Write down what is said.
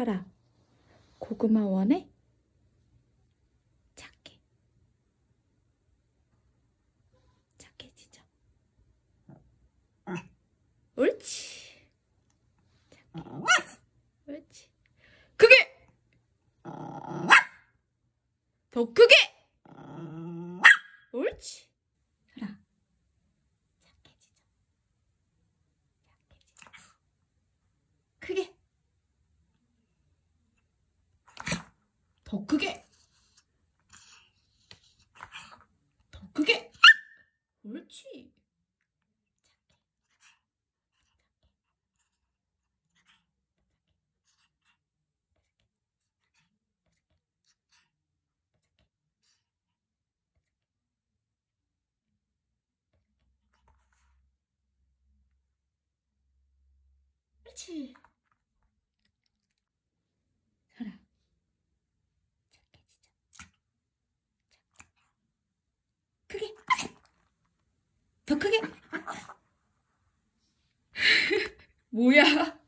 살아. 고구마 원해? 작게. 착해지죠. 옳지. 작게. 옳지. 크게! 더 크게! 옳지. 살아. 착해지죠. 착해지죠. 크게. 더 크게. 더 크게. 옳지. 옳지. 살아. 착해지죠. 크게. 더 크게. 뭐야?